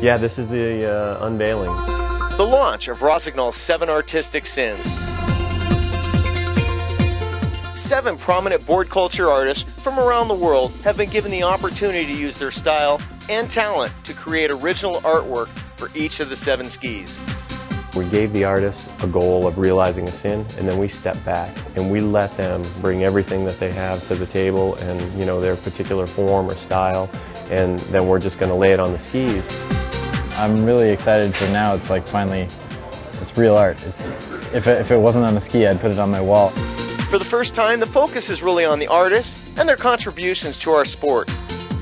Yeah, this is the uh, unveiling. The launch of Rossignol's Seven Artistic Sins. Seven prominent board culture artists from around the world have been given the opportunity to use their style and talent to create original artwork for each of the seven skis. We gave the artists a goal of realizing a sin, and then we stepped back and we let them bring everything that they have to the table and you know their particular form or style, and then we're just going to lay it on the skis. I'm really excited for now. It's like finally, it's real art. It's if it, if it wasn't on a ski, I'd put it on my wall. For the first time, the focus is really on the artists and their contributions to our sport.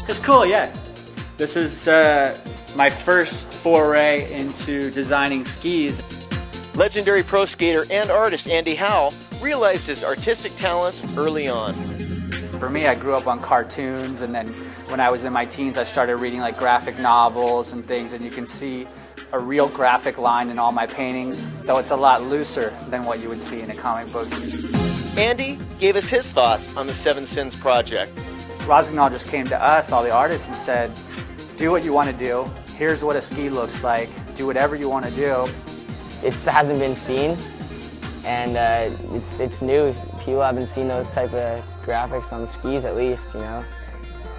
It's cool, yeah. This is uh, my first foray into designing skis. Legendary pro skater and artist Andy Howell realized his artistic talents early on. For me, I grew up on cartoons, and then when I was in my teens, I started reading like graphic novels and things, and you can see a real graphic line in all my paintings, though it's a lot looser than what you would see in a comic book. Andy gave us his thoughts on the Seven Sins project. Rossignol just came to us, all the artists, and said, do what you want to do. Here's what a ski looks like. Do whatever you want to do. It hasn't been seen, and uh, it's, it's new. People haven't seen those type of graphics on skis at least, you know?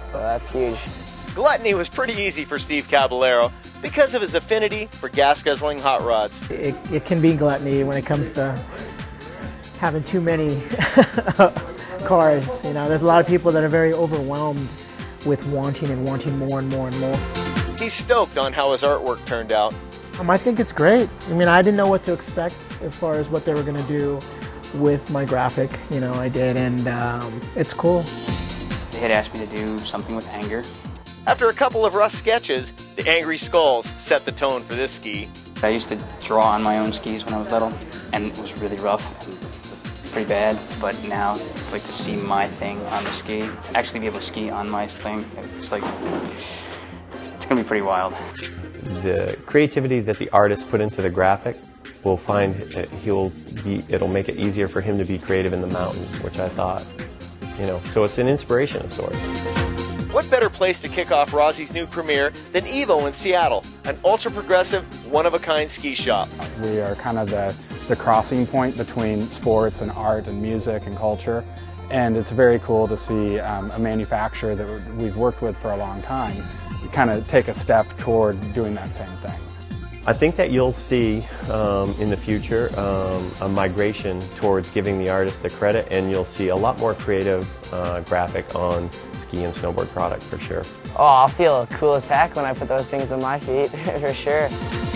So that's huge. Gluttony was pretty easy for Steve Caballero because of his affinity for gas-guzzling hot rods. It, it can be gluttony when it comes to having too many cars. You know, there's a lot of people that are very overwhelmed with wanting and wanting more and more and more. He's stoked on how his artwork turned out. Um, I think it's great. I mean, I didn't know what to expect as far as what they were going to do with my graphic. You know, I did, and um, it's cool. They had asked me to do something with anger. After a couple of rough sketches, the Angry Skulls set the tone for this ski. I used to draw on my own skis when I was little, and it was really rough and pretty bad. But now, like to see my thing on the ski, to actually be able to ski on my thing, it's like it's gonna be pretty wild. The creativity that the artist put into the graphic will find he'll be it'll make it easier for him to be creative in the mountains, which I thought, you know, so it's an inspiration of sorts. What better place to kick off Rossi's new premiere than Evo in Seattle, an ultra progressive, one of a kind ski shop? We are kind of the, the crossing point between sports and art and music and culture. And it's very cool to see um, a manufacturer that we've worked with for a long time kind of take a step toward doing that same thing. I think that you'll see um, in the future um, a migration towards giving the artist the credit and you'll see a lot more creative uh, graphic on ski and snowboard product for sure. Oh, I'll feel cool as heck when I put those things on my feet, for sure.